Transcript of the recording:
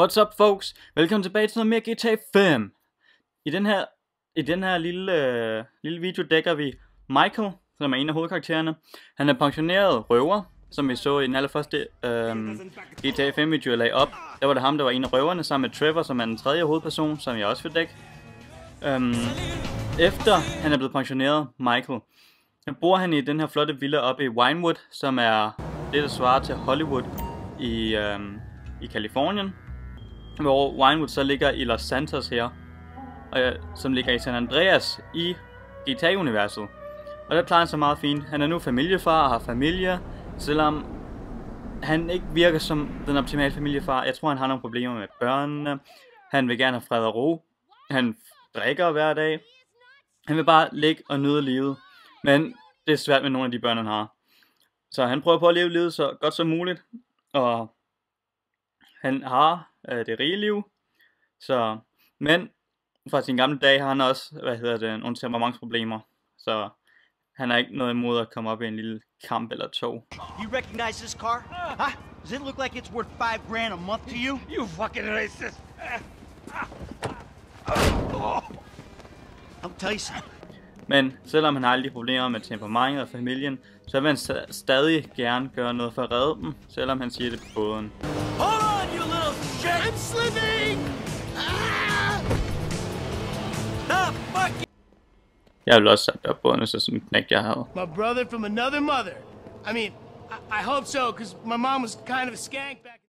What's up folks? Velkommen tilbage til noget mere GTA 5. I den her, i den her lille, øh, lille video dækker vi Michael, som er en af hovedkaraktererne. Han er pensioneret røver, som vi så i den allerførste øh, GTA 5 video jeg lagde op. Der var det ham, der var en af røverne, sammen med Trevor, som er den tredje hovedperson, som jeg også vil dække. Um, efter han er blevet pensioneret, Michael, så bor han i den her flotte villa oppe i Winewood, som er det, der svarer til Hollywood i, øhm, i Kalifornien. Hvor Winewood så ligger i Los Santos her, og, øh, som ligger i San Andreas i GTA-universet. Og der klarer han sig meget fint. Han er nu familiefar og har familie, selvom han ikke virker som den optimale familiefar. Jeg tror, han har nogle problemer med børnene. Han vil gerne have fred og ro. Han drikker hver dag. Han vil bare ligge og nyde livet. Men det er svært med nogle af de børn, han har. Så han prøver på at leve livet så godt som muligt. Og han har øh, det rige liv. Så, men fra sin gamle dag har han også, hvad hedder det, nogle temperamentsproblemer. Så han har ikke noget imod at komme op i en lille kamp eller to. You recognize this car? Huh? Does it look like it's worth five grand a month to you? You fucking racist! I'll tell you something. Men selvom han har alle de problemer med temperamentet og familien, så vil han sta- stadig gerne gøre noget for at redde dem, selvom han siger det på båden. Hold shit! I'm slipping! Ah! Ah, fuck you! Jeg vil også sætte op båden, hvis det sådan en knæk, jeg havde. My brother from another mother. I mean, I, I hope so, because my mom was kind of a skank back.